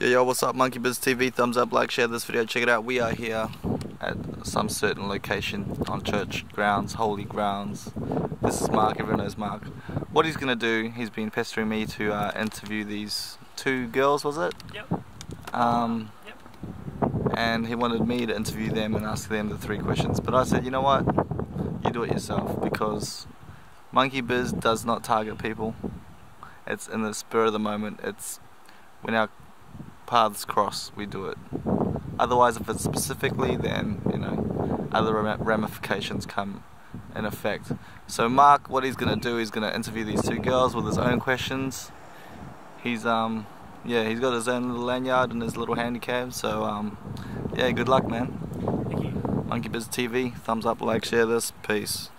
Yo, yo, what's up, Monkey Biz TV? Thumbs up, like, share this video. Check it out. We are here at some certain location on church grounds, holy grounds. This is Mark. Everyone knows Mark. What he's gonna do? He's been pestering me to uh, interview these two girls. Was it? Yep. Um, Yep. and he wanted me to interview them and ask them the three questions. But I said, you know what? You do it yourself because Monkey Biz does not target people. It's in the spur of the moment. It's when our paths cross, we do it. Otherwise, if it's specifically, then you know, other ramifications come in effect. So Mark, what he's gonna do, he's gonna interview these two girls with his own questions. He's um, yeah, he's got his own little lanyard and his little handicap. So um, yeah, good luck, man. Thank you. Monkey Biz TV, thumbs up, like, share this, peace.